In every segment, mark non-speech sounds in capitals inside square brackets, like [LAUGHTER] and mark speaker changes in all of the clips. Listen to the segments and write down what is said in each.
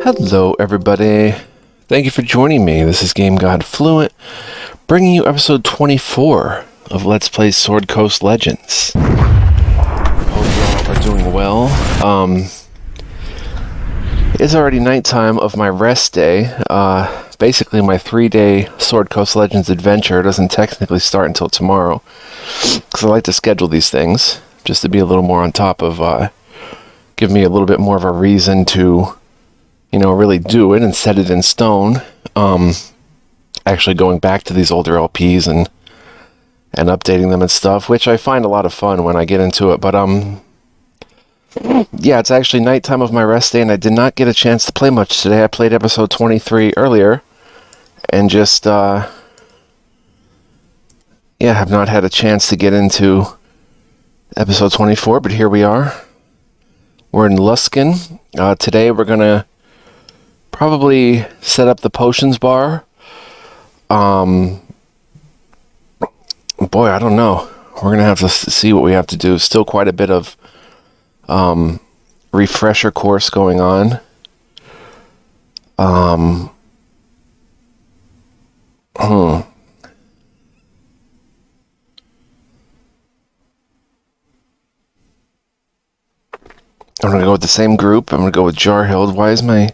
Speaker 1: Hello, everybody. Thank you for joining me. This is Game God Fluent, bringing you episode 24 of Let's Play Sword Coast Legends. Hope y'all are doing well. Um, it's already nighttime of my rest day. Uh, basically, my three-day Sword Coast Legends adventure doesn't technically start until tomorrow, because I like to schedule these things just to be a little more on top of. Uh, give me a little bit more of a reason to you know, really do it and set it in stone. Um, actually going back to these older LPs and and updating them and stuff, which I find a lot of fun when I get into it. But um, yeah, it's actually nighttime of my rest day, and I did not get a chance to play much today. I played episode 23 earlier, and just uh, yeah, have not had a chance to get into episode 24. But here we are. We're in Luskan. Uh, today we're gonna probably set up the potions bar. Um, boy, I don't know. We're gonna have to see what we have to do. Still quite a bit of um, refresher course going on. Um, hmm. I'm gonna go with the same group. I'm gonna go with Jarhild. Why is my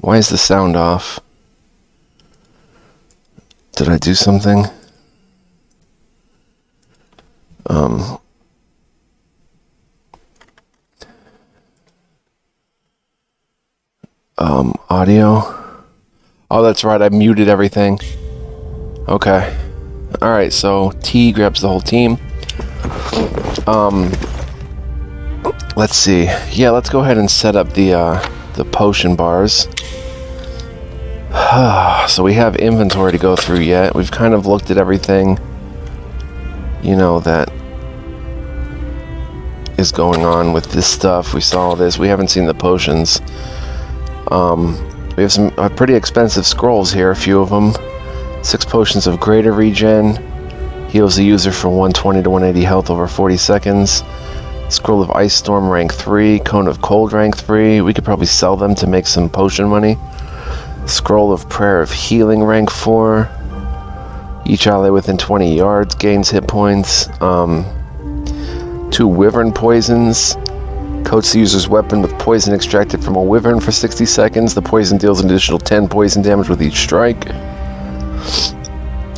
Speaker 1: why is the sound off? Did I do something? Um. Um, audio. Oh, that's right. I muted everything. Okay. Alright, so T grabs the whole team. Um, let's see. Yeah, let's go ahead and set up the, uh, the potion bars. [SIGHS] so we have inventory to go through yet. We've kind of looked at everything, you know, that is going on with this stuff. We saw this. We haven't seen the potions. Um, we have some uh, pretty expensive scrolls here, a few of them. Six potions of greater regen. Heals the user for 120 to 180 health over 40 seconds. Scroll of Ice Storm rank 3, Cone of Cold rank 3. We could probably sell them to make some potion money. Scroll of Prayer of Healing rank 4. Each ally within 20 yards gains hit points. Um, two Wyvern Poisons. Coats the user's weapon with poison extracted from a wyvern for 60 seconds. The poison deals an additional 10 poison damage with each strike.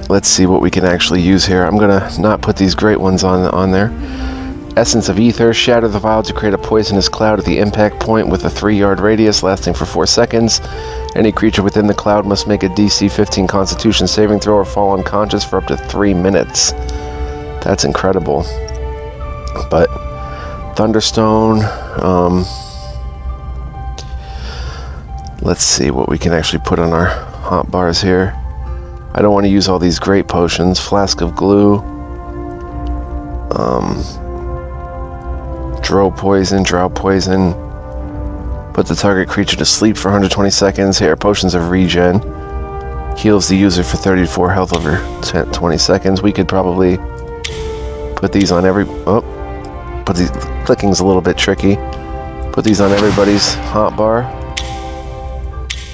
Speaker 1: Let's see what we can actually use here. I'm gonna not put these great ones on on there. Essence of Ether, shatter the vial to create a poisonous cloud at the impact point with a 3 yard radius lasting for 4 seconds. Any creature within the cloud must make a DC 15 Constitution saving throw or fall unconscious for up to 3 minutes. That's incredible. But Thunderstone, um, let's see what we can actually put on our hot bars here. I don't want to use all these great potions. Flask of Glue. Um, Drow Poison, Drow Poison. Put the target creature to sleep for 120 seconds. Here, Potions of Regen. Heals the user for 34 health over 10, 20 seconds. We could probably put these on every... Oh, put these... Clicking's a little bit tricky. Put these on everybody's hotbar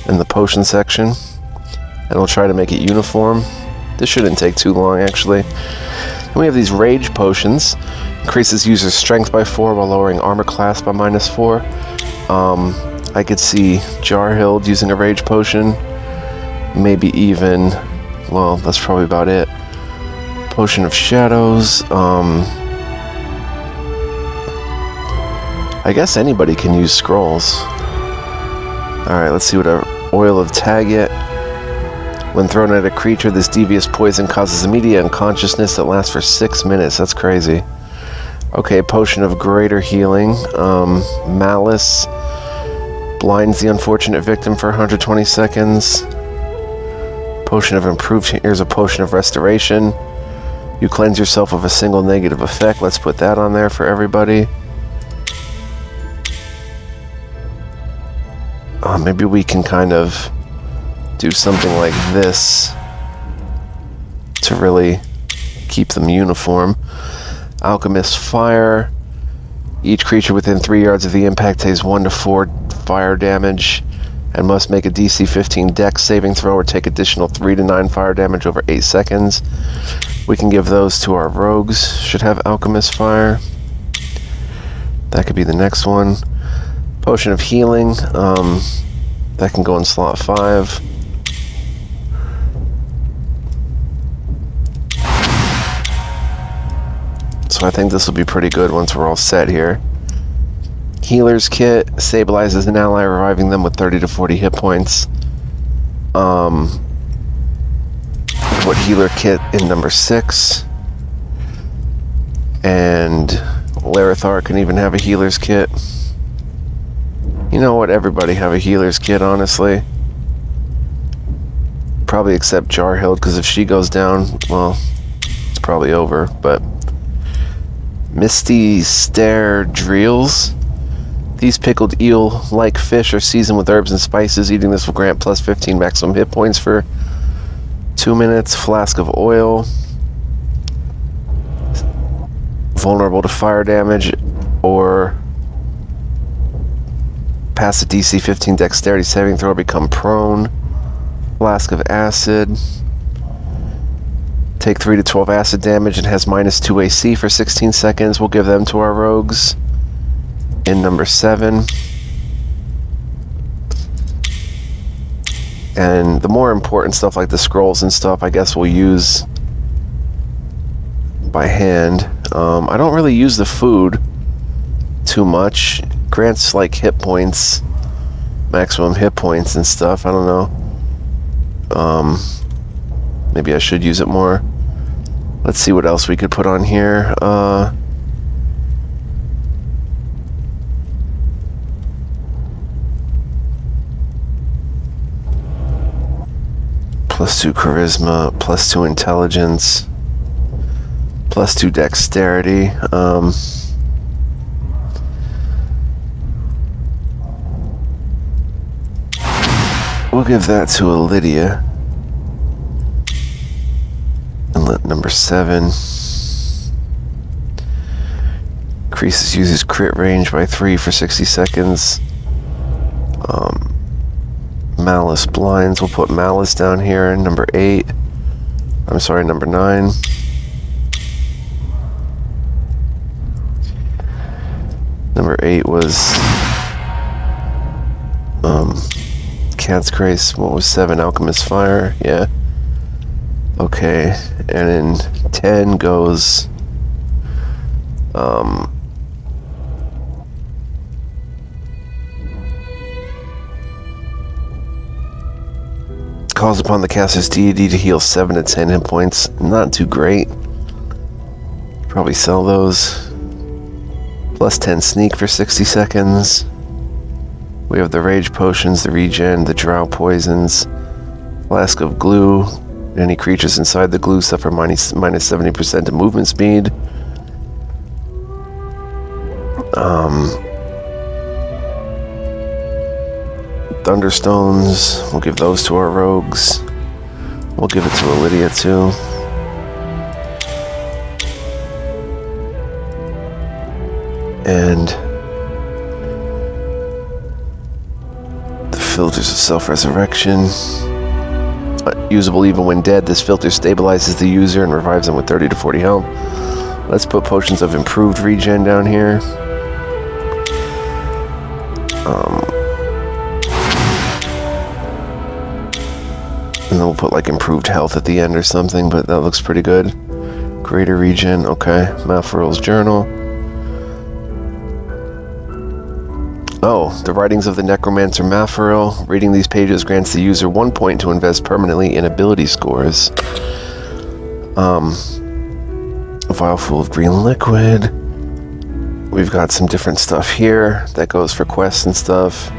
Speaker 1: in the potion section. And we'll try to make it uniform. This shouldn't take too long, actually. We have these Rage Potions. Increases user's strength by 4 while lowering armor class by minus 4. Um, I could see Jarhild using a Rage Potion. Maybe even... Well, that's probably about it. Potion of Shadows. Um, I guess anybody can use scrolls. Alright, let's see what our Oil of Taggit. When thrown at a creature, this devious poison causes immediate unconsciousness that lasts for six minutes. That's crazy. Okay, Potion of Greater Healing. Um, Malice. Blinds the unfortunate victim for 120 seconds. Potion of Improved... Here's a Potion of Restoration. You cleanse yourself of a single negative effect. Let's put that on there for everybody. Uh, maybe we can kind of do something like this to really keep them uniform. Alchemist Fire. Each creature within 3 yards of the impact takes 1 to 4 fire damage and must make a DC 15 dex saving throw or take additional 3 to 9 fire damage over 8 seconds. We can give those to our rogues, should have Alchemist Fire. That could be the next one. Potion of Healing, um, that can go in slot 5. So I think this will be pretty good once we're all set here. Healer's Kit stabilizes an ally, reviving them with 30 to 40 hit points. Um, put Healer Kit in number 6. And Larethar can even have a Healer's Kit. You know what? Everybody have a Healer's Kit, honestly. Probably except Jarhild, because if she goes down, well, it's probably over, but... Misty Stare Drills. These pickled eel-like fish are seasoned with herbs and spices. Eating this will grant plus 15 maximum hit points for two minutes. Flask of oil. Vulnerable to fire damage or pass a DC 15 dexterity saving throw, become prone. Flask of acid. Take 3 to 12 acid damage and has minus 2 AC for 16 seconds. We'll give them to our rogues in number 7. And the more important stuff like the scrolls and stuff, I guess we'll use by hand. Um, I don't really use the food too much. Grants like hit points, maximum hit points and stuff. I don't know. Um, maybe I should use it more. Let's see what else we could put on here. Uh, plus two charisma, plus two intelligence, plus two dexterity. Um, we'll give that to Illydia. And number seven. Increases uses crit range by three for 60 seconds. Um, Malice blinds. We'll put Malice down here. Number eight. I'm sorry, number nine. Number eight was um, Cat's Grace. What was seven? Alchemist Fire. Yeah. Okay. And in ten goes um, calls upon the caster's deity to heal 7 to 10 hit points. Not too great. Probably sell those. Plus 10 sneak for 60 seconds. We have the rage potions, the regen, the drow poisons, flask of glue. Any creatures inside the glue suffer minus, minus 70% of movement speed. Um, Thunderstones. We'll give those to our rogues. We'll give it to Lydia too. And the philters of self-resurrection. Usable even when dead, this philter stabilizes the user and revives them with 30 to 40 health. Let's put potions of improved regen down here. Um, And then we'll put like improved health at the end or something, but that looks pretty good. Greater regen, okay. Malferil's journal. The writings of the necromancer Malferil. Reading these pages grants the user one point to invest permanently in ability scores. Um, a vial full of green liquid. We've got some different stuff here that goes for quests and stuff.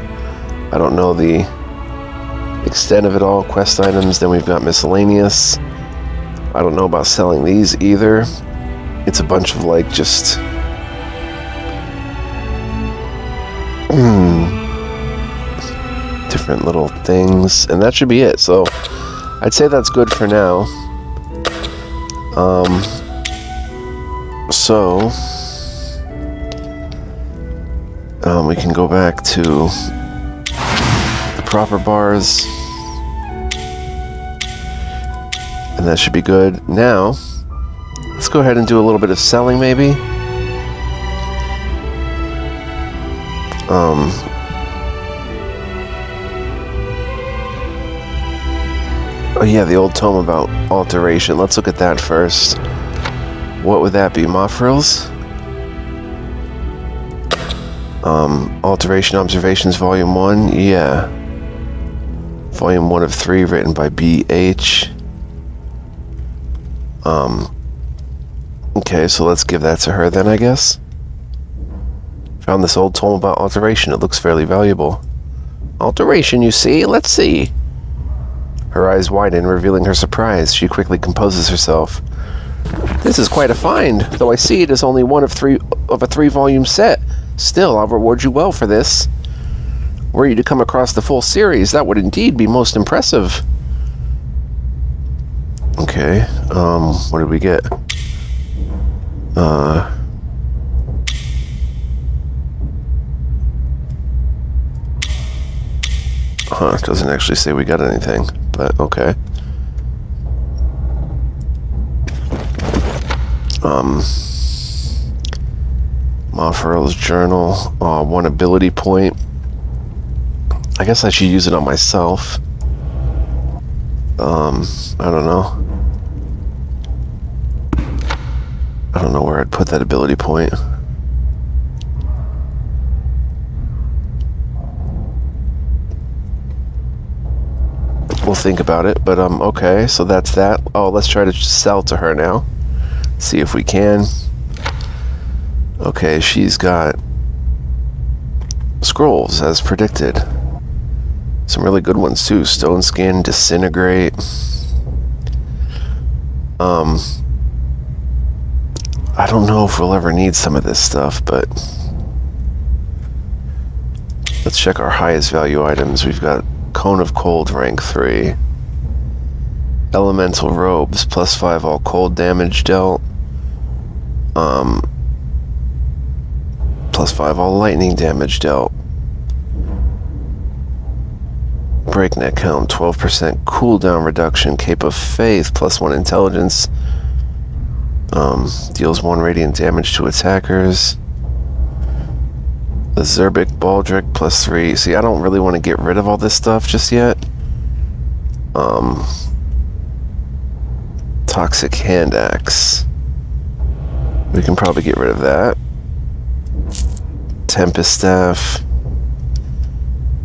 Speaker 1: I don't know the extent of it all, quest items. Then we've got miscellaneous. I don't know about selling these either. It's a bunch of like just. Different little things. And that should be it. So I'd say that's good for now. Um, so. Um, we can go back to the proper bars. And that should be good. Now, let's go ahead and do a little bit of selling maybe. Um, oh yeah, the old tome about alteration. Let's look at that first. What would that be? Moffrills? Um, Alteration Observations Volume 1? Yeah. Volume 1 of 3, written by B.H. Um, okay, so let's give that to her then, I guess. Found this old tome about alteration. It looks fairly valuable. Alteration, you see? Let's see. Her eyes widen, revealing her surprise. She quickly composes herself. This is quite a find, though I see it is only one of three of a three-volume set. Still, I'll reward you well for this. Were you to come across the full series, that would indeed be most impressive. Okay, um, what did we get? Uh... Huh, doesn't actually say we got anything, but okay. Um, Moffrill's journal, uh, one ability point. I guess I should use it on myself. Um, I don't know. I don't know where I'd put that ability point. Think about it, but um, okay, so that's that. Oh, let's try to sell to her now. See if we can. Okay, she's got scrolls as predicted. Some really good ones too. Stone Skin, Disintegrate. Um, I don't know if we'll ever need some of this stuff, but let's check our highest value items. We've got Cone of Cold, rank 3. Elemental Robes, plus 5 all cold damage dealt. Um, plus 5 all lightning damage dealt. Breakneck count, 12% cooldown reduction. Cape of Faith, plus 1 intelligence. Um, deals 1 radiant damage to attackers. Zerbic Baldric, plus 3. See, I don't really want to get rid of all this stuff just yet. Um, Toxic Hand Axe. We can probably get rid of that. Tempest Staff.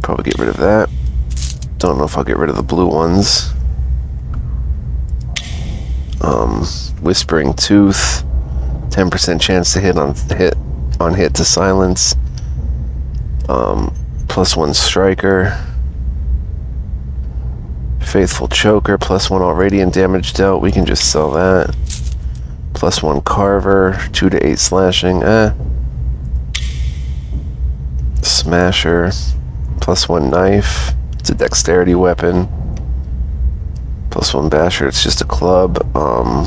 Speaker 1: Probably get rid of that. Don't know if I'll get rid of the blue ones. Um, Whispering Tooth. 10% chance to hit on hit on hit to silence. Um, plus one striker. Faithful Choker, plus one all radiant damage dealt. We can just sell that. Plus one Carver, two to eight slashing. Eh. Smasher, plus one knife. It's a dexterity weapon. Plus one basher, it's just a club. Um,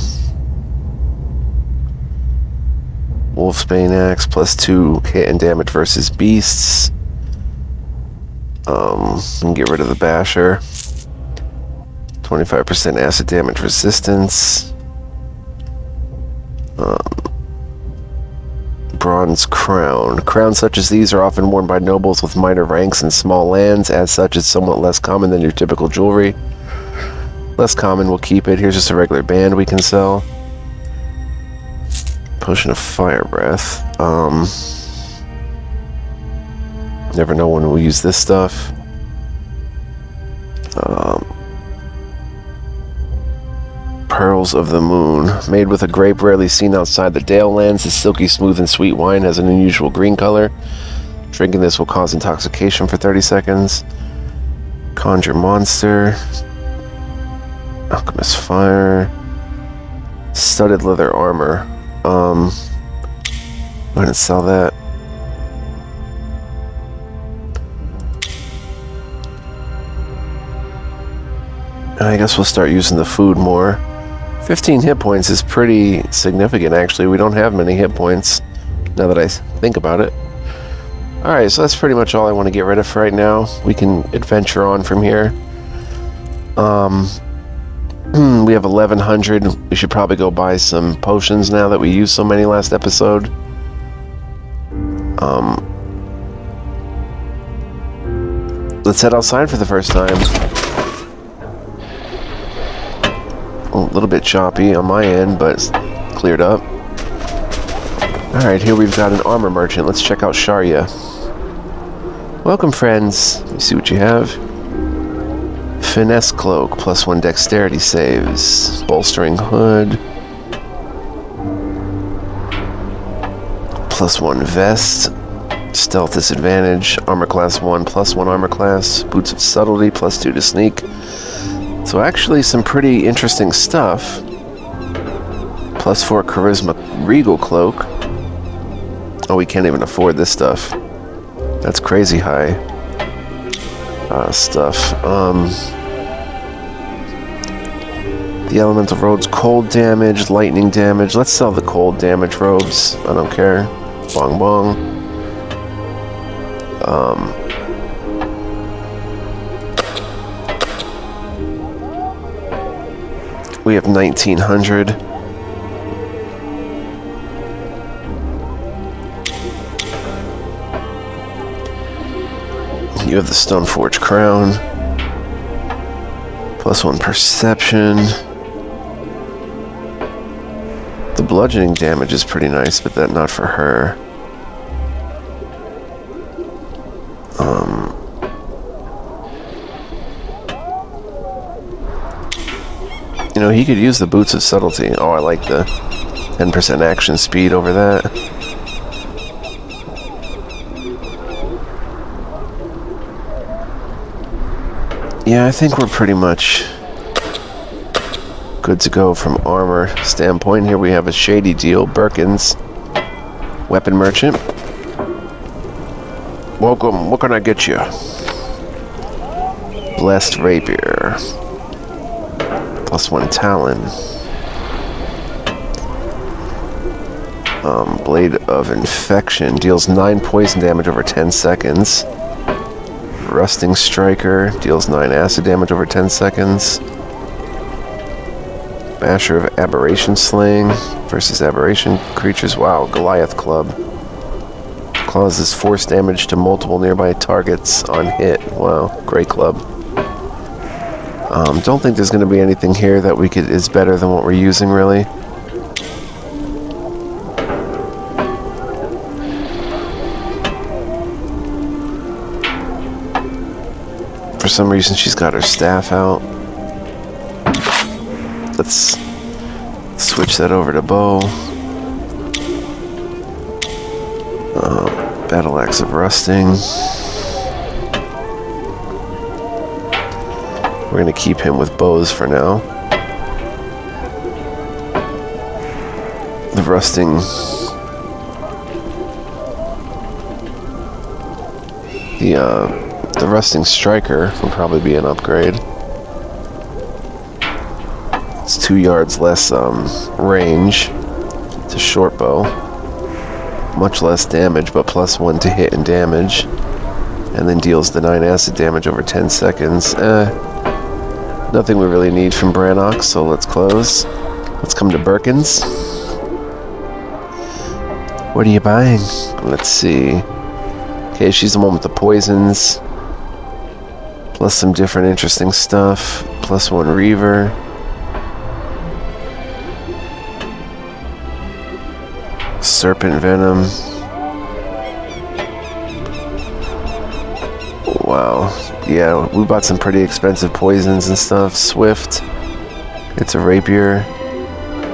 Speaker 1: Wolfsbane axe, plus two hit and damage versus beasts. Um, and get rid of the basher. 25% acid damage resistance. Um, bronze crown. Crowns such as these are often worn by nobles with minor ranks and small lands. As such, it's somewhat less common than your typical jewelry. Less common, we'll keep it. Here's just a regular band we can sell. Potion of Fire Breath. Um, never know when we'll use this stuff. Um, Pearls of the Moon. Made with a grape rarely seen outside the Dale lands, the silky smooth and sweet wine has an unusual green color. Drinking this will cause intoxication for 30 seconds. Conjure Monster. Alchemist Fire. Studded leather armor. Um, I'm to sell that. I guess we'll start using the food more. 15 hit points is pretty significant, actually. We don't have many hit points, now that I think about it. Alright, so that's pretty much all I want to get rid of for right now. We can adventure on from here. Um, we have 1100. We should probably go buy some potions now that we used so many last episode. Um, let's head outside for the first time. A little bit choppy on my end, but it's cleared up. Alright, here we've got an armor merchant. Let's check out Sharya. Welcome, friends. Let me see what you have. Finesse Cloak, plus one dexterity saves. Bolstering Hood. Plus one vest. Stealth disadvantage. Armor class one, plus one armor class. Boots of subtlety, plus two to sneak. So actually some pretty interesting stuff. Plus four charisma regal cloak. Oh, we can't even afford this stuff. That's crazy high uh, stuff. Um, the elemental robes, cold damage, lightning damage. Let's sell the cold damage robes. I don't care. Bong bong. Um, we have 1900. You have the Stoneforge Crown. Plus one perception. Bludgeoning damage is pretty nice, but that not for her. Um, you know, he could use the Boots of Subtlety. Oh, I like the 10% action speed over that. Yeah, I think we're pretty much good to go from armor standpoint. Here we have a shady deal. Birkins, weapon merchant. Welcome. What can I get you? Blessed rapier. Plus one talon. Um, Blade of Infection deals 9 poison damage over 10 seconds. Rusting Striker deals 9 acid damage over 10 seconds. Basher of Aberration Slaying versus Aberration creatures. Wow, Goliath Club. Causes force damage to multiple nearby targets on hit. Wow, great club. Um, don't think there's going to be anything here that we could is better than what we're using, really. For some reason, she's got her staff out. Let's switch that over to bow. Uh, battle axe of rusting. We're gonna keep him with bows for now. The rusting. The uh, the rusting striker will probably be an upgrade. Two yards less um, range. A short bow. Much less damage, but plus one to hit and damage. And then deals the 9 acid damage over 10 seconds. Eh, nothing we really need from Brannock, so let's close. Let's come to Birkins. What are you buying? Let's see. Okay, she's the one with the poisons. Plus some different interesting stuff. Plus one Reaver. Serpent venom. Wow. Yeah, we bought some pretty expensive poisons and stuff. Swift. It's a rapier.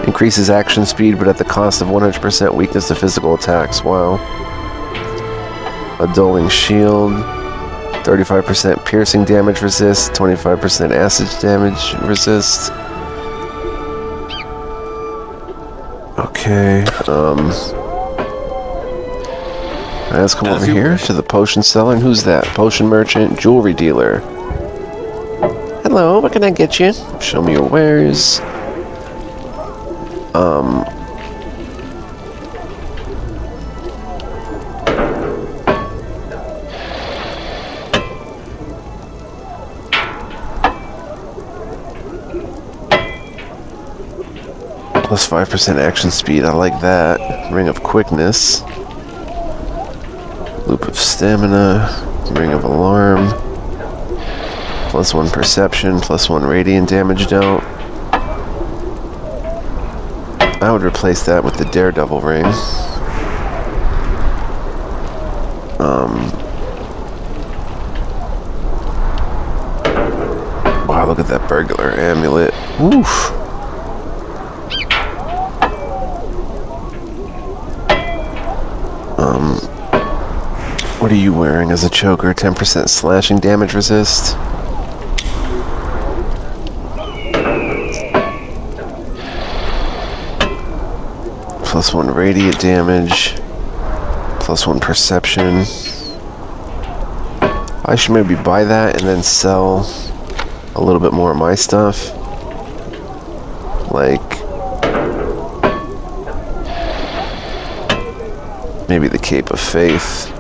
Speaker 1: Increases action speed, but at the cost of 100% weakness to physical attacks. Wow. A dulling shield. 35% piercing damage resist. 25% acid damage resist. Okay, um... Let's come over here to the potion seller. And who's that? Potion merchant, jewelry dealer. Hello, what can I get you? Show me your wares. Um... Plus 5% action speed, I like that. Ring of Quickness. Loop of Stamina. Ring of Alarm. Plus 1 Perception, plus 1 Radiant damage dealt. I would replace that with the Daredevil Ring. Um, wow, look at that burglar amulet. Woof. What are you wearing as a choker? 10% slashing damage resist? Plus one radiant damage. Plus one perception. I should maybe buy that and then sell a little bit more of my stuff. Like maybe the Cape of Faith.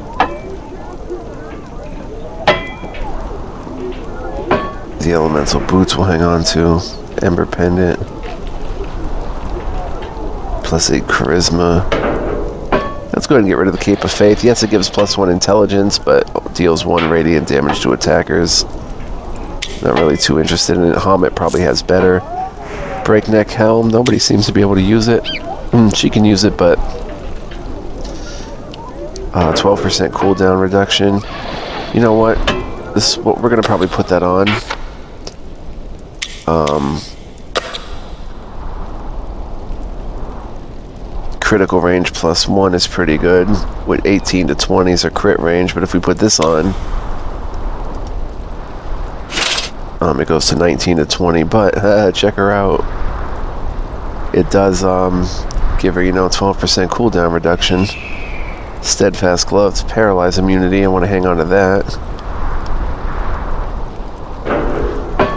Speaker 1: The elemental boots will hang on to. Ember pendant. Plus eight charisma. Let's go ahead and get rid of the Cape of Faith. Yes, it gives plus one intelligence, but deals one radiant damage to attackers. Not really too interested in it. Hamet probably has better. Breakneck Helm. Nobody seems to be able to use it. Mm, she can use it, but 12% uh, cooldown reduction. You know what? This what we're gonna probably put that on. Um, critical range plus one is pretty good. With 18 to 20s are crit range, but if we put this on, um, it goes to 19 to 20. But uh, [LAUGHS] check her out. It does um, give her, you know, 12% cooldown reduction. Steadfast gloves, paralyze immunity. I want to hang on to that.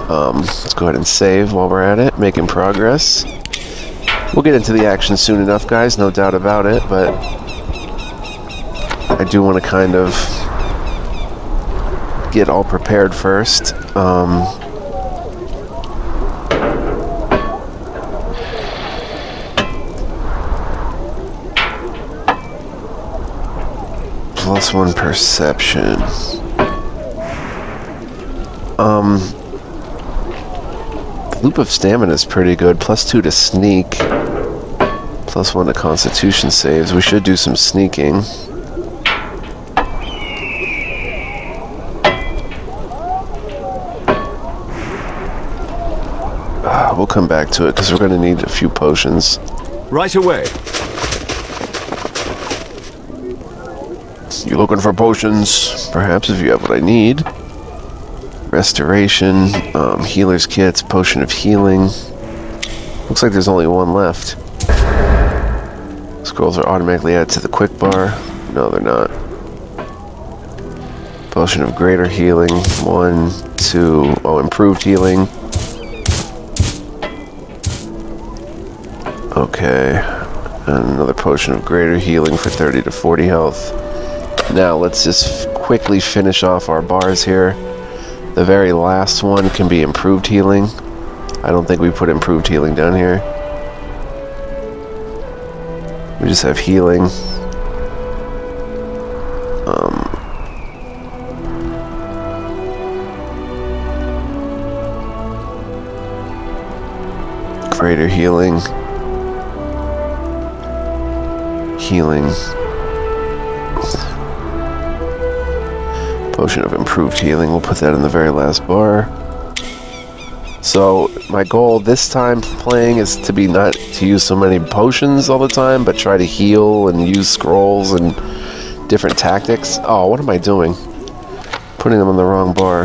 Speaker 1: Um, let's go ahead and save while we're at it, making progress. We'll get into the action soon enough, guys, no doubt about it, but I do want to kind of get all prepared first. Um, plus one perception. Um, Loop of Stamina is pretty good. Plus two to sneak. Plus one to Constitution saves. We should do some sneaking. Uh, we'll come back to it because we're going to need a few potions.
Speaker 2: Right away.
Speaker 1: You looking for potions? Perhaps if you have what I need. Restoration, um, healer's kits, potion of healing. Looks like there's only one left. Scrolls are automatically added to the quick bar. No, they're not. Potion of greater healing. One, two, oh, improved healing. Okay. And another potion of greater healing for 30 to 40 health. Now, let's just quickly finish off our bars here. The very last one can be improved healing. I don't think we put improved healing down here. We just have healing. Um, greater healing. Healing. Potion of improved healing. We'll put that in the very last bar. So my goal this time playing is to be not to use so many potions all the time, but try to heal and use scrolls and different tactics. Oh, what am I doing? Putting them on the wrong bar.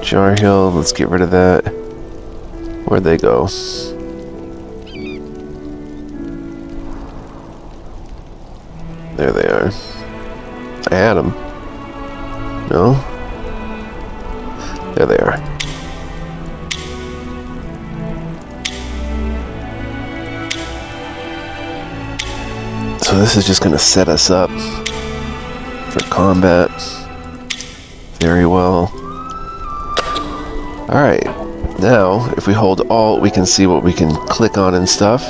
Speaker 1: Jarhild, let's get rid of that. Where'd they go? Them. No? There they are. So this is just going to set us up for combat very well. Alright, Now, if we hold Alt, we can see what we can click on and stuff.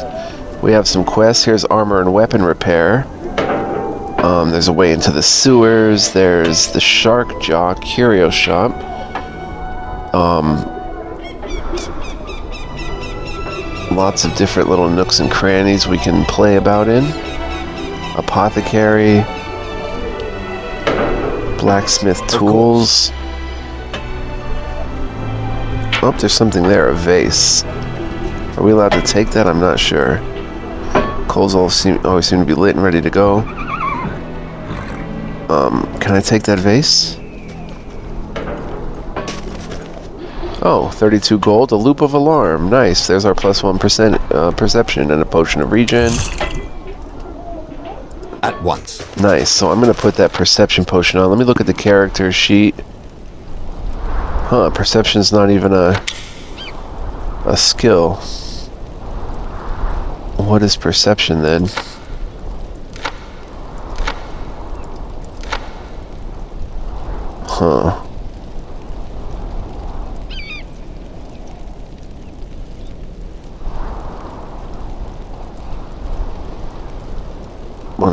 Speaker 1: We have some quests. Here's armor and weapon repair. Um, there's a way into the sewers. There's the Shark Jaw Curio Shop. Um, lots of different little nooks and crannies we can play about in. Apothecary. Blacksmith tools. Oh, there's something there, a vase. Are we allowed to take that? I'm not sure. Coals all seem, always seem to be lit and ready to go. Um, can I take that vase? Oh, 32 gold, a loop of alarm. Nice. There's our plus 1 uh, perception and a potion of regen.
Speaker 2: At once.
Speaker 1: Nice. So I'm going to put that perception potion on. Let me look at the character sheet. Huh, perception's not even a a skill. What is perception then?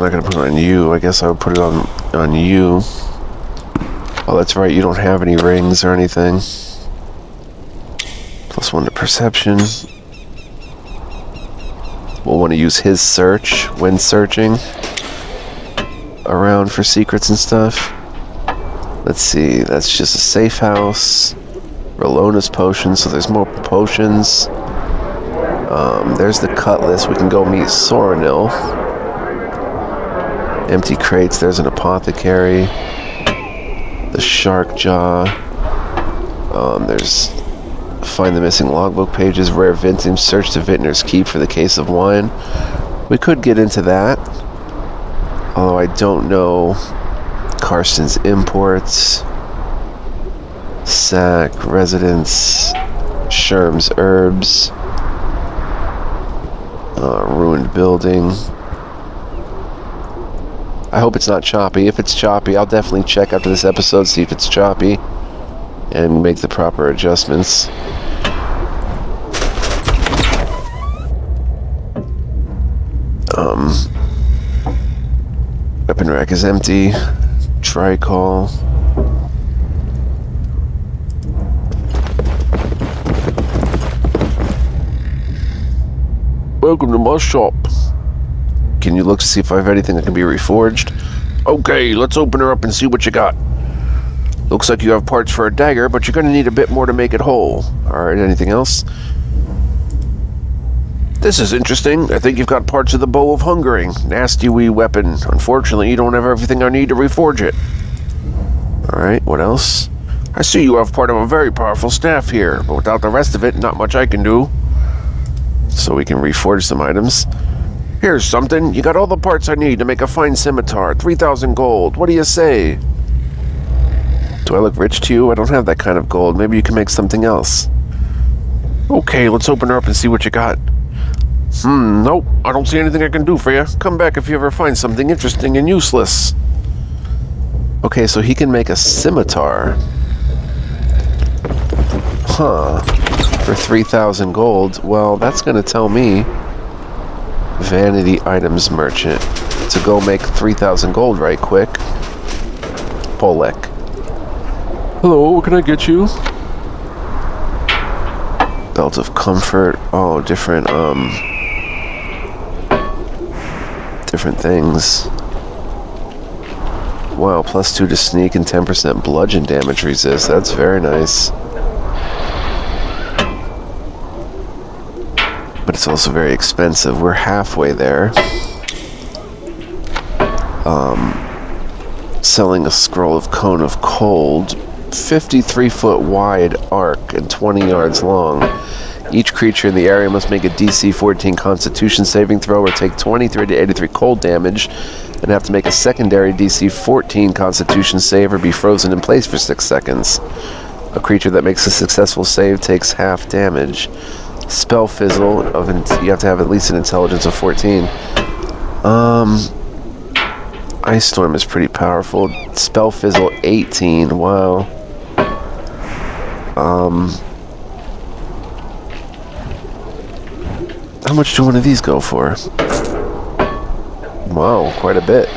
Speaker 1: I'm not gonna put it on you. I guess I would put it on on you. Oh, that's right. You don't have any rings or anything. Plus one to perception. We'll want to use his search when searching around for secrets and stuff. Let's see. That's just a safe house. Rolona's potion, so there's more potions. Um, there's the cutlass. We can go meet Soranil. Empty crates. There's an apothecary. The shark jaw. Um, there's find the missing logbook pages. Rare vintage. Search the vintner's keep for the case of wine. We could get into that. Although I don't know Karsten's imports. Sack, residence, Sherm's herbs, uh, ruined building. I hope it's not choppy. If it's choppy, I'll definitely check after this episode, see if it's choppy, and make the proper adjustments. Um, weapon rack is empty. Tricol. Welcome to my shop. Can you look to see if I have anything that can be reforged? Okay, let's open her up and see what you got. Looks like you have parts for a dagger, but you're gonna need a bit more to make it whole. Alright, anything else? This is interesting. I think you've got parts of the Bow of Hungering. Nasty wee weapon. Unfortunately, you don't have everything I need to reforge it. Alright, what else? I see you have part of a very powerful staff here, but without the rest of it, not much I can do. So we can reforge some items. Here's something. You got all the parts I need to make a fine scimitar. 3,000 gold. What do you say? Do I look rich to you? I don't have that kind of gold. Maybe you can make something else. Okay, let's open her up and see what you got. Hmm, nope. I don't see anything I can do for you. Come back if you ever find something interesting and useless. Okay, so he can make a scimitar. Huh. For 3,000 gold. Well, that's going to tell me Vanity Items Merchant to go make 3,000 gold right quick. Polek. Hello, what can I get you? Belt of Comfort. Oh, different, um... Different things. Wow, plus 2 to sneak and 10% bludgeon damage resist. That's very nice. But it's also very expensive. We're halfway there. Um, selling a scroll of Cone of Cold. 53 foot wide arc and 20 yards long. Each creature in the area must make a DC 14 Constitution saving throw or take 23 to 83 cold damage and have to make a secondary DC 14 Constitution save or be frozen in place for 6 seconds. A creature that makes a successful save takes half damage. Spell Fizzle, of you have to have at least an intelligence of 14. Um, Ice Storm is pretty powerful. Spell Fizzle 18, wow. Um, How much do one of these go for? Wow, quite a bit.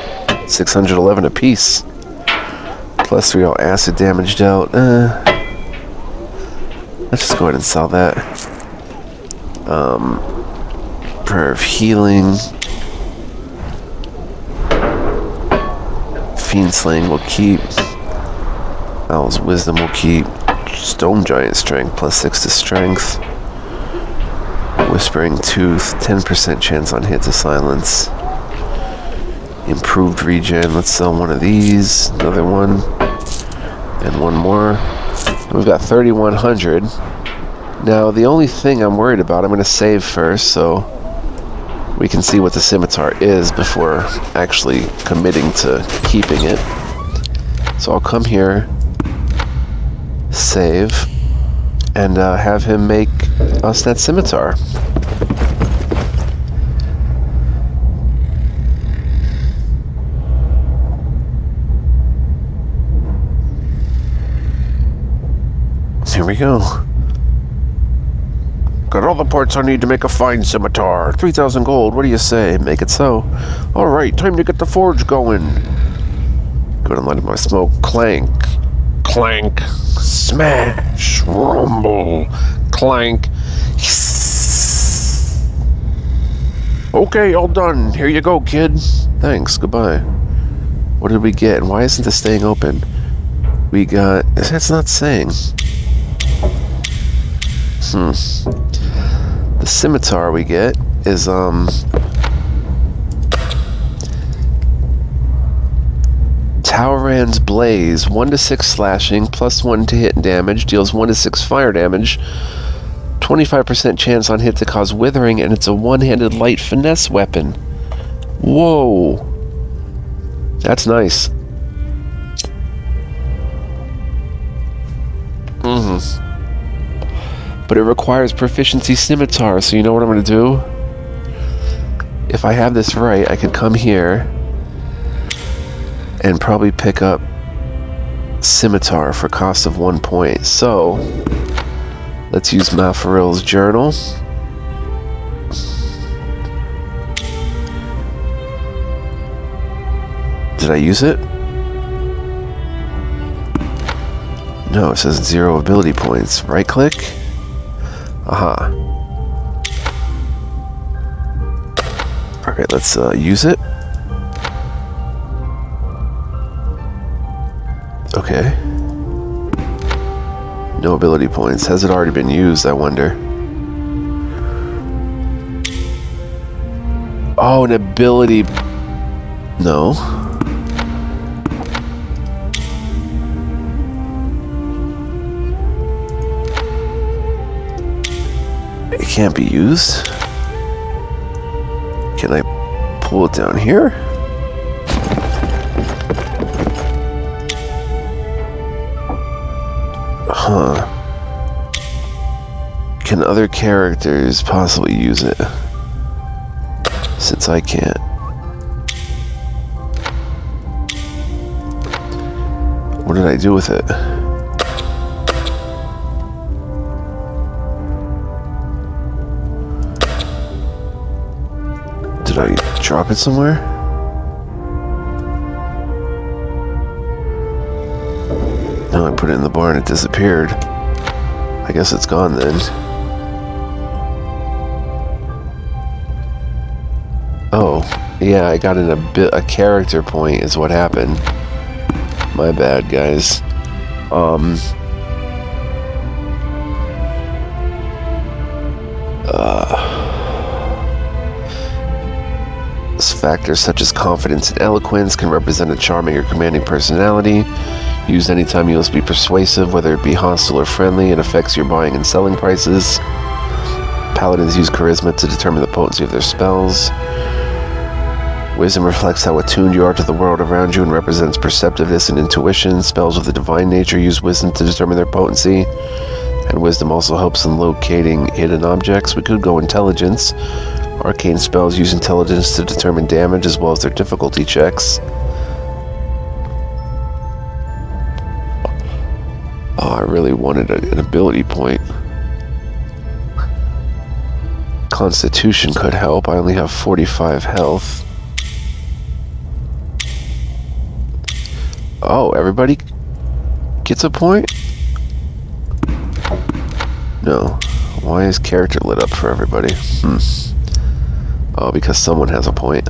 Speaker 1: 611 apiece. Plus three all acid damage out. Uh, let's just go ahead and sell that. Um, prayer of healing. Fiend slaying will keep. Owl's wisdom will keep. Stone giant strength plus six to strength. Whispering Tooth, 10% chance on hit to silence. Improved regen, let's sell one of these, another one, and one more. We've got 3,100. Now, the only thing I'm worried about, I'm going to save first so we can see what the scimitar is before actually committing to keeping it. So I'll come here, save, and uh, have him make us that scimitar. Here we go. Got all the parts I need to make a fine scimitar. 3,000 gold, what do you say? Make it so. Alright, time to get the forge going. Go to light my smoke. Clank. Clank. Smash. Rumble. Clank. Okay, all done. Here you go, kid. Thanks. Goodbye. What did we get? Why isn't this staying open? We got... That's not saying. Hmm. The scimitar we get is, um... Towerand's Blaze. 1 to 6 slashing, plus 1 to hit damage, deals 1 to 6 fire damage. 25% chance on hit to cause withering, and it's a one-handed light finesse weapon. Whoa. That's nice. Mm-hmm but it requires proficiency scimitar, so you know what I'm going to do? If I have this right, I could come here and probably pick up scimitar for cost of one point. So, let's use Malferil's journal. Did I use it? No, it says zero ability points. Right click. Aha. Alright, let's uh, use it. Okay. No ability points. Has it already been used, I wonder? Oh, an ability... No. Can't be used. Can I pull it down here? Huh. Can other characters possibly use it? Since I can't. What did I do with it? Drop it somewhere? No, I put it in the barn, it disappeared. I guess it's gone then. Oh, yeah, I got in a bit a character point is what happened. My bad, guys. Um Factors such as confidence and eloquence can represent a charming or commanding personality. Used anytime you must be persuasive, whether it be hostile or friendly, and affects your buying and selling prices. Paladins use charisma to determine the potency of their spells. Wisdom reflects how attuned you are to the world around you and represents perceptiveness and intuition. Spells of the divine nature use wisdom to determine their potency. And wisdom also helps in locating hidden objects. We could go intelligence, Arcane spells use intelligence to determine damage as well as their difficulty checks. Oh, I really wanted a, an ability point. Constitution could help. I only have 45 health. Oh, everybody gets a point? No. Why is character lit up for everybody? Hmm. Oh, because someone has a point.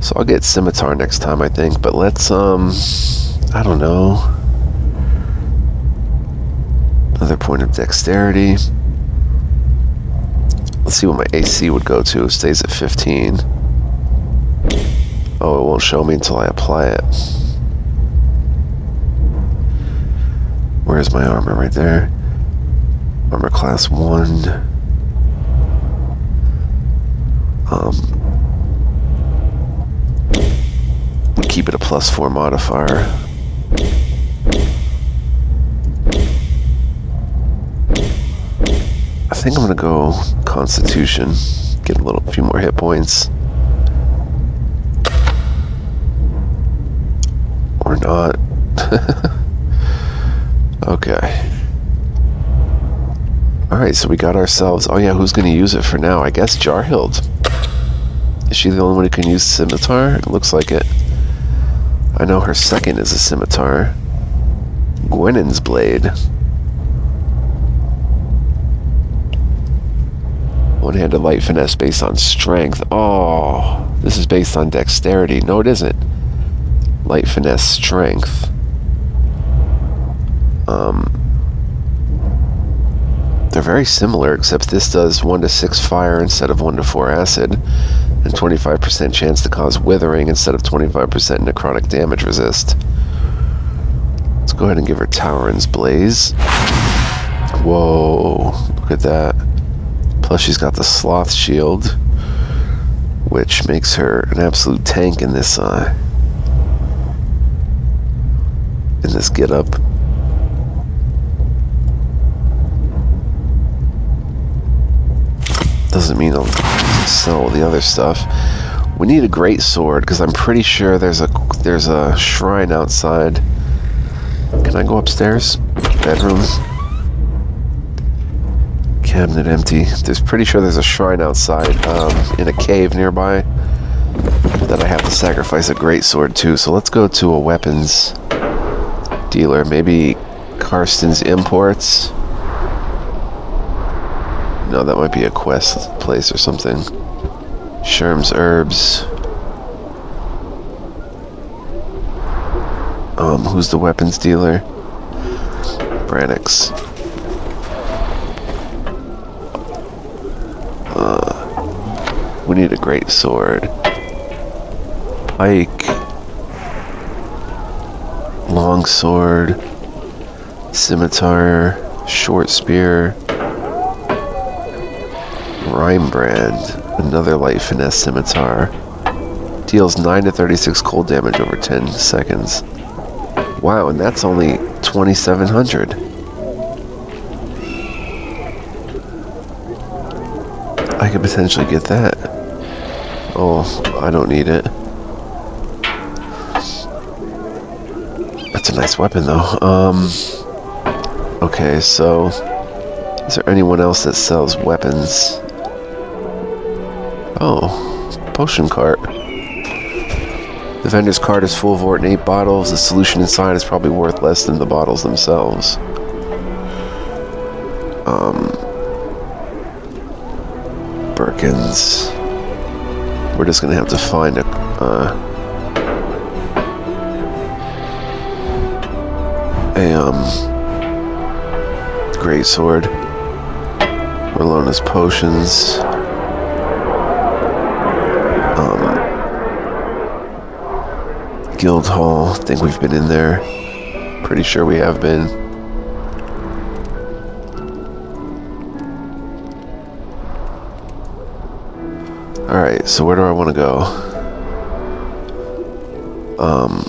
Speaker 1: So I'll get scimitar next time, I think. But let's, um, I don't know. Another point of dexterity. Let's see what my AC would go to. It stays at 15. Oh, it won't show me until I apply it. Where's my armor? Right there. Armor class 1. Um, keep it a plus 4 modifier. I think I'm gonna go Constitution, get a little few more hit points. Or not. [LAUGHS] okay. Alright, so we got ourselves... Oh yeah, who's gonna use it for now? I guess Jarhild. Is she the only one who can use Scimitar? It looks like it. I know her second is a Scimitar. Gwynen's Blade. One-handed light finesse based on strength. Oh, this is based on dexterity. No, it isn't. Light finesse strength. Um, they're very similar, except this does 1 to 6 fire instead of 1 to 4 acid, and 25% chance to cause withering instead of 25% necrotic damage resist. Let's go ahead and give her Tauren's Blaze. Whoa, look at that. Plus she's got the Sloth Shield, which makes her an absolute tank in this, uh, in this get-up. Doesn't mean Sell the other stuff. We need a great sword, because I'm pretty sure there's a there's a shrine outside. Can I go upstairs? Bedroom cabinet empty. There's pretty sure there's a shrine outside um, in a cave nearby that I have to sacrifice a great sword to. So let's go to a weapons dealer. Maybe Karsten's Imports. No, that might be a quest place or something. Sherm's Herbs. Um, who's the weapons dealer? Brannock's. We need a great sword. Pike. Long sword. Scimitar. Short spear. Rhinebrand. Another light finesse scimitar. Deals 9 to 36 cold damage over 10 seconds. Wow, and that's only 2700. I could potentially get that. Oh, I don't need it. That's a nice weapon, though. Um, okay, so... Is there anyone else that sells weapons? Oh, potion cart. The vendor's cart is full of ornate bottles. The solution inside is probably worth less than the bottles themselves. Um, Birkins. We're just gonna have to find a, uh, a, um, great sword. Orlona's potions. Guild Hall. I think we've been in there. Pretty sure we have been. Alright, so where do I want to go? Um,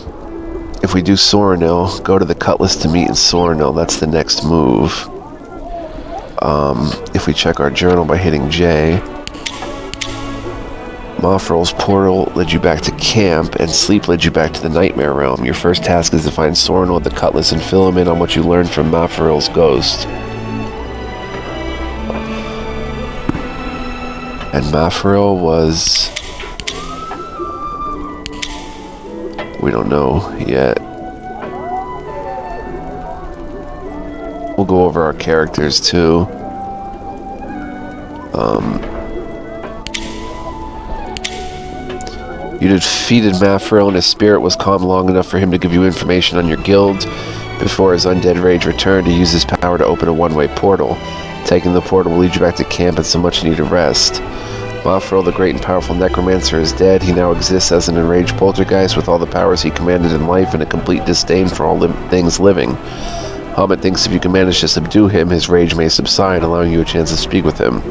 Speaker 1: if we do Sorinil, go to the Cutlass to meet in Sorinil. That's the next move. Um, if we check our journal by hitting J, Mafril's portal led you back to camp, and sleep led you back to the Nightmare Realm. Your first task is to find Sorinil with the Cutlass and fill him in on what you learned from Mafril's ghost. And Mafril was... We don't know yet. We'll go over our characters too. Um, you defeated Mafril and his spirit was calm long enough for him to give you information on your guild before his undead rage returned to use his power to open a one-way portal. Taking the portal will lead you back to camp and some much needed rest. Mafril, the great and powerful necromancer, is dead. He now exists as an enraged poltergeist with all the powers he commanded in life and a complete disdain for all li things living. Hamid thinks if you can manage to subdue him, his rage may subside, allowing you a chance to speak with him.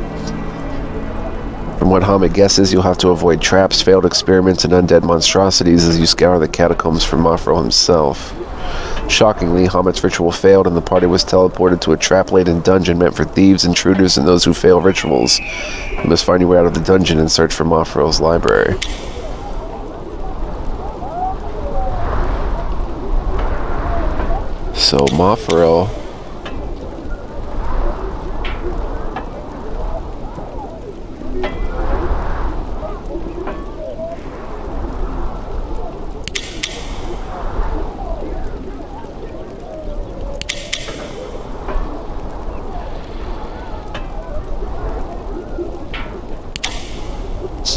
Speaker 1: From what Hamid guesses, you'll have to avoid traps, failed experiments, and undead monstrosities as you scour the catacombs for Mafril himself. Shockingly, Hamid's ritual failed and the party was teleported to a trap-laden dungeon meant for thieves, intruders, and those who fail rituals. You must find your way out of the dungeon and search for Mafril's library. So Mafril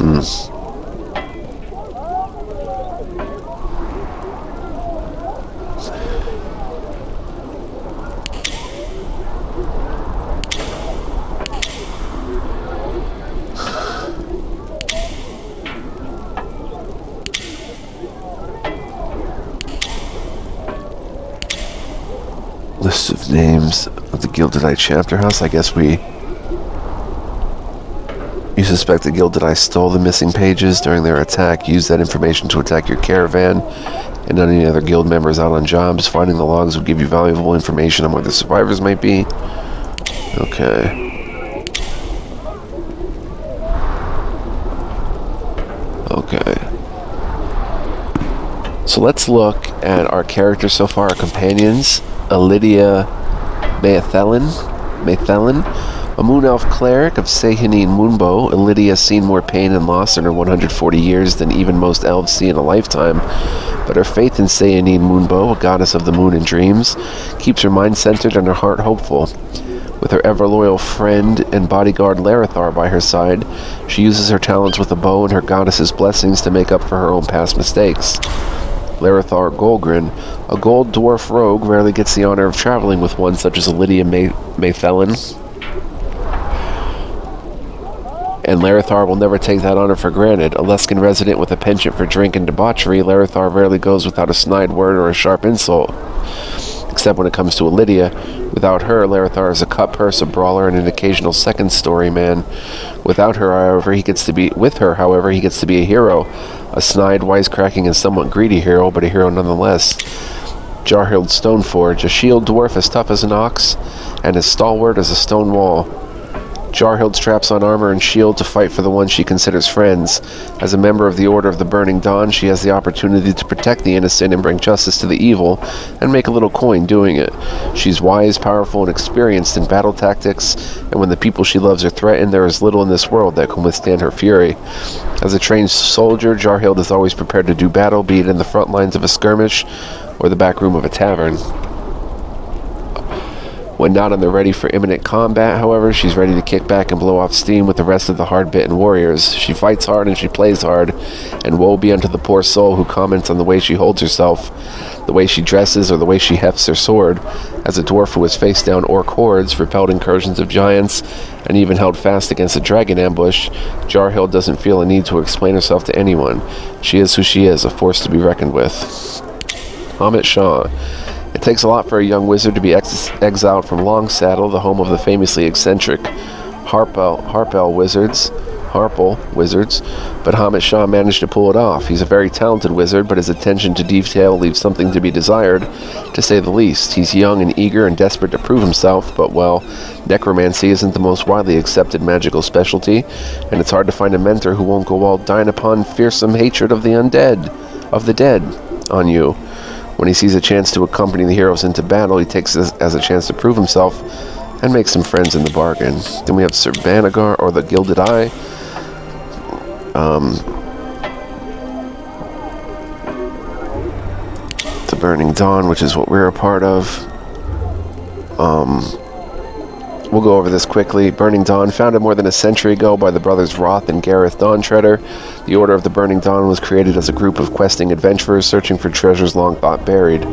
Speaker 1: Hmm. list of the Gilded Eye chapter house. I guess we... You suspect the Gilded Eye stole the missing pages during their attack, used that information to attack your caravan and any other guild members out on jobs. Finding the logs would give you valuable information on where the survivors might be. Okay. Okay. So let's look at our characters so far, our companions. Lydia Maethelin, Maethelin, a moon elf cleric of Sehanine Moonbow, Lydia has seen more pain and loss in her 140 years than even most elves see in a lifetime. But her faith in Sehanine Moonbow, a goddess of the moon and dreams, keeps her mind centered and her heart hopeful. With her ever loyal friend and bodyguard Larethar by her side, she uses her talents with a bow and her goddess's blessings to make up for her own past mistakes. Larethar Golgrin, a gold dwarf rogue, rarely gets the honor of traveling with one such as a Lydia May Maythelin. And Larethar will never take that honor for granted. A Luskan resident with a penchant for drink and debauchery, Larethar rarely goes without a snide word or a sharp insult. Except when it comes to Lydia. Without her, Larethar is a cut purse, a brawler, and an occasional second story man. Without her, however, he gets to be with her, however, he gets to be a hero, a snide, wisecracking, and somewhat greedy hero, but a hero nonetheless. Jarhild Stoneforge, a shield dwarf as tough as an ox, and as stalwart as a stone wall. Jarhild straps on armor and shield to fight for the ones she considers friends. As a member of the Order of the Burning Dawn, she has the opportunity to protect the innocent and bring justice to the evil, and make a little coin doing it. She's wise, powerful, and experienced in battle tactics, and when the people she loves are threatened, there is little in this world that can withstand her fury. As a trained soldier, Jarhild is always prepared to do battle, be it in the front lines of a skirmish or the back room of a tavern. When not on the ready for imminent combat, however, she's ready to kick back and blow off steam with the rest of the hard-bitten warriors. She fights hard and she plays hard, and woe be unto the poor soul who comments on the way she holds herself, the way she dresses, or the way she hefts her sword. As a dwarf who has faced down orc hordes, repelled incursions of giants, and even held fast against a dragon ambush, Jarhild doesn't feel a need to explain herself to anyone. She is who she is, a force to be reckoned with. Hamid Shah. It takes a lot for a young wizard to be ex exiled from Longsaddle, the home of the famously eccentric Harpell, Harpell wizards, Harpell wizards, but Hamid Shah managed to pull it off. He's a very talented wizard, but his attention to detail leaves something to be desired, to say the least. He's young and eager and desperate to prove himself, but well, necromancy isn't the most widely accepted magical specialty, and it's hard to find a mentor who won't go all dine upon fearsome hatred of the undead, of the dead, on you. When he sees a chance to accompany the heroes into battle, he takes this as a chance to prove himself and make some friends in the bargain. Then we have Sir Banagar, or the Gilded Eye, um, the Burning Dawn, which is what we're a part of. Um, We'll go over this quickly. Burning Dawn, founded more than a century ago by the brothers Roth and Gareth Dawntreader, the Order of the Burning Dawn was created as a group of questing adventurers searching for treasures long thought buried.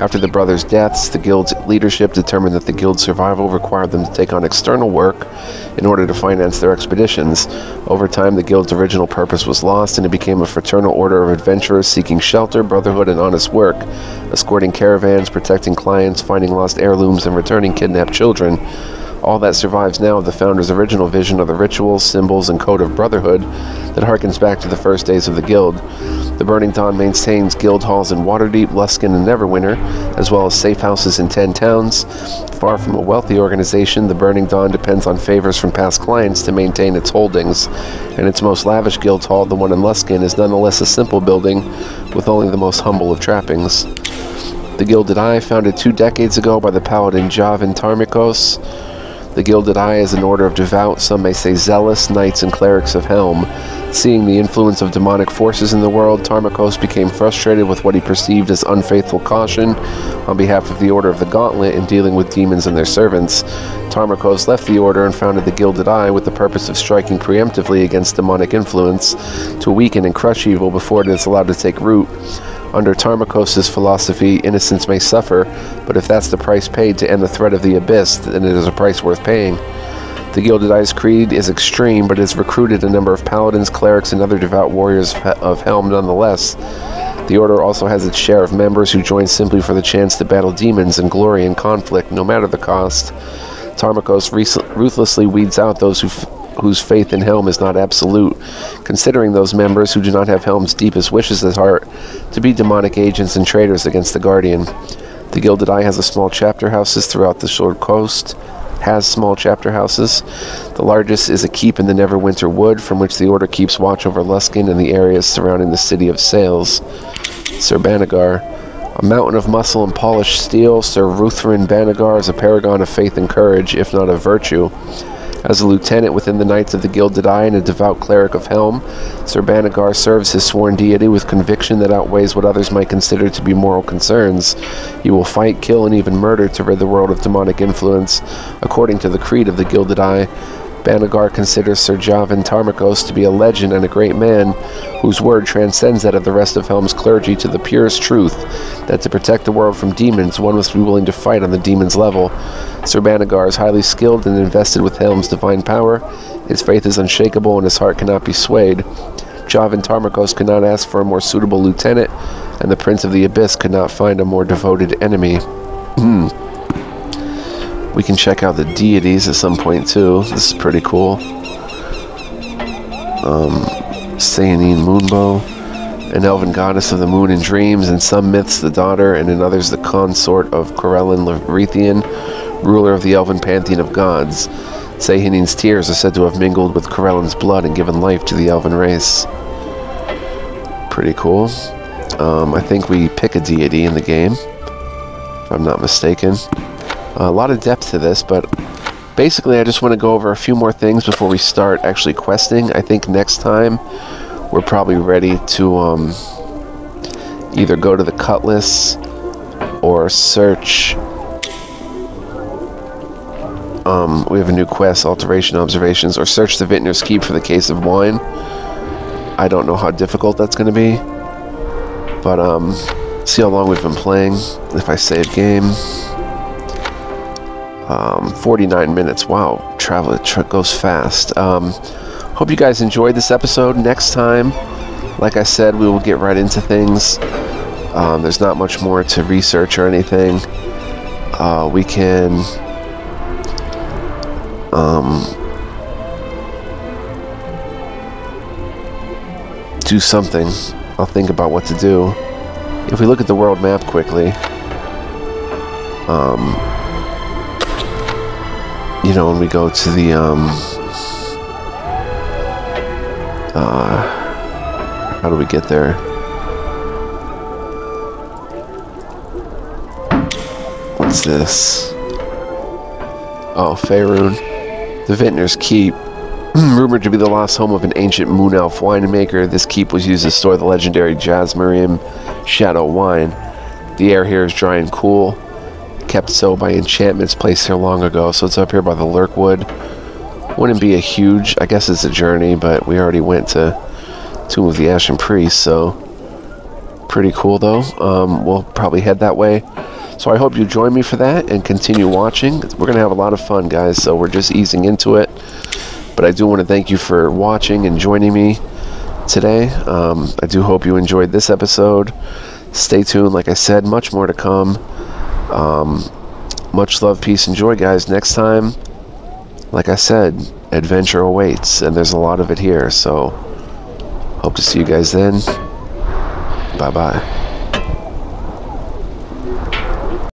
Speaker 1: After the brothers' deaths, the guild's leadership determined that the guild's survival required them to take on external work in order to finance their expeditions. Over time, the guild's original purpose was lost, and it became a fraternal order of adventurers seeking shelter, brotherhood, and honest work, escorting caravans, protecting clients, finding lost heirlooms, and returning kidnapped children. All that survives now of the founder's original vision are the rituals, symbols, and code of brotherhood that harkens back to the first days of the guild. The Burning Dawn maintains guild halls in Waterdeep, Luskan, and Neverwinter, as well as safe houses in ten towns. Far from a wealthy organization, the Burning Dawn depends on favors from past clients to maintain its holdings, and its most lavish guild hall, the one in Luskan, is nonetheless a simple building with only the most humble of trappings. The Gilded Eye, founded two decades ago by the paladin Javin Tarmikos, the Gilded Eye is an order of devout, some may say zealous, knights and clerics of Helm. Seeing the influence of demonic forces in the world, Tarmakos became frustrated with what he perceived as unfaithful caution on behalf of the Order of the Gauntlet in dealing with demons and their servants. Tarmakos left the Order and founded the Gilded Eye with the purpose of striking preemptively against demonic influence to weaken and crush evil before it is allowed to take root. Under Tarmakos' philosophy, innocence may suffer, but if that's the price paid to end the threat of the abyss, then it is a price worth paying. The Gilded Eyes Creed is extreme, but has recruited a number of paladins, clerics, and other devout warriors of Helm nonetheless. The Order also has its share of members who join simply for the chance to battle demons and glory in conflict, no matter the cost. Tarmakos ruthlessly weeds out those who whose faith in Helm is not absolute, considering those members who do not have Helm's deepest wishes at heart to be demonic agents and traitors against the Guardian. The Gilded Eye has a small chapter houses throughout the Sword Coast, has small chapter houses. The largest is a keep in the Neverwinter Wood, from which the Order keeps watch over Luskan and the areas surrounding the city of Sails. Sir Banagar, a mountain of muscle and polished steel, Sir Ruthven Banagar is a paragon of faith and courage, if not of virtue. As a lieutenant within the Knights of the Gilded Eye and a devout cleric of Helm, Sir Banagar serves his sworn deity with conviction that outweighs what others might consider to be moral concerns. He will fight, kill, and even murder to rid the world of demonic influence, according to the creed of the Gilded Eye. Banagar considers Sir Javin Tarmakos to be a legend and a great man, whose word transcends that of the rest of Helm's clergy to the purest truth, that to protect the world from demons, one must be willing to fight on the demon's level. Sir Banagar is highly skilled and invested with Helm's divine power. His faith is unshakable and his heart cannot be swayed. Javin Tarmakos could not ask for a more suitable lieutenant, and the Prince of the Abyss could not find a more devoted enemy. [CLEARS THROAT] We can check out the deities at some point too. This is pretty cool. Um, Sehanine Moonbow, an elven goddess of the moon and dreams, in some myths the daughter, and in others the consort of Corellon Larethian, ruler of the elven pantheon of gods. Sehanine's tears are said to have mingled with Corellon's blood and given life to the elven race. Pretty cool. Um, I think we pick a deity in the game, if I'm not mistaken. A lot of depth to this, but basically I just want to go over a few more things before we start actually questing. I think next time we're probably ready to um, either go to the Cutlass or search... Um, we have a new quest, Alteration Observations, or search the Vintner's Keep for the case of wine. I don't know how difficult that's going to be, but um, see how long we've been playing. If I save game... Um, 49 minutes. Wow, travel it goes fast. Um, hope you guys enjoyed this episode. Next time, like I said, we will get right into things. Um, there's not much more to research or anything. Uh, we can um, do something. I'll think about what to do. If we look at the world map quickly, um, you know, when we go to the, um, uh, how do we get there? What's this? Oh, Faerun. The Vintner's Keep. [CLEARS THROAT] Rumored to be the lost home of an ancient moon elf winemaker, this keep was used to store the legendary Jasmarium Shadow wine. The air here is dry and cool, kept so by enchantments placed here long ago, so it's up here by the Lurkwood. Wouldn't be a huge, I guess it's a journey, but we already went to Tomb of the Ashen Priest, so pretty cool though. Um, we'll probably head that way. So I hope you join me for that and continue watching. We're going to have a lot of fun, guys, so we're just easing into it. But I do want to thank you for watching and joining me today. Um, I do hope you enjoyed this episode. Stay tuned. Like I said, much more to come. Um, much love, peace, and joy, guys. Next time, like I said, adventure awaits, and there's a lot of it here. So, hope to see you guys then. Bye bye.